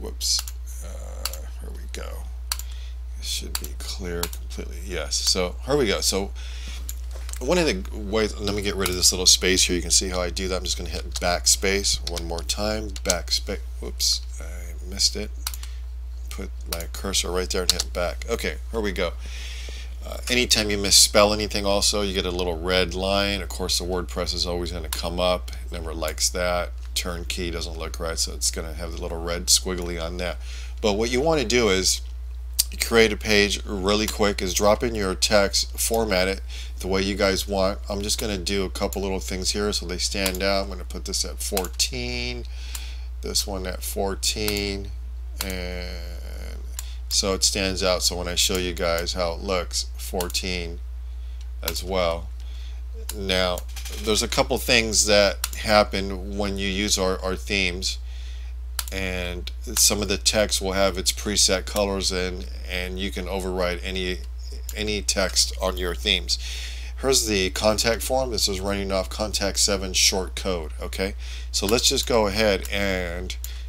whoops, uh, here we go. Should be clear completely. Yes. So here we go. So one of the ways, let me get rid of this little space here. You can see how I do that. I'm just going to hit backspace one more time. Backspace. Whoops, I missed it. Put my cursor right there and hit back. Okay, here we go. Uh, anytime you misspell anything also, you get a little red line. Of course, the WordPress is always going to come up. It never likes that. Turnkey doesn't look right, so it's going to have the little red squiggly on that. But what you want to do is create a page really quick is drop in your text, format it the way you guys want. I'm just going to do a couple little things here so they stand out. I'm going to put this at 14, this one at 14, and so it stands out. So when I show you guys how it looks, 14 as well. Now, there's a couple things that happen when you use our, our themes and some of the text will have its preset colors in and you can override any any text on your themes. Here's the contact form. This is running off contact 7 short code okay? So let's just go ahead and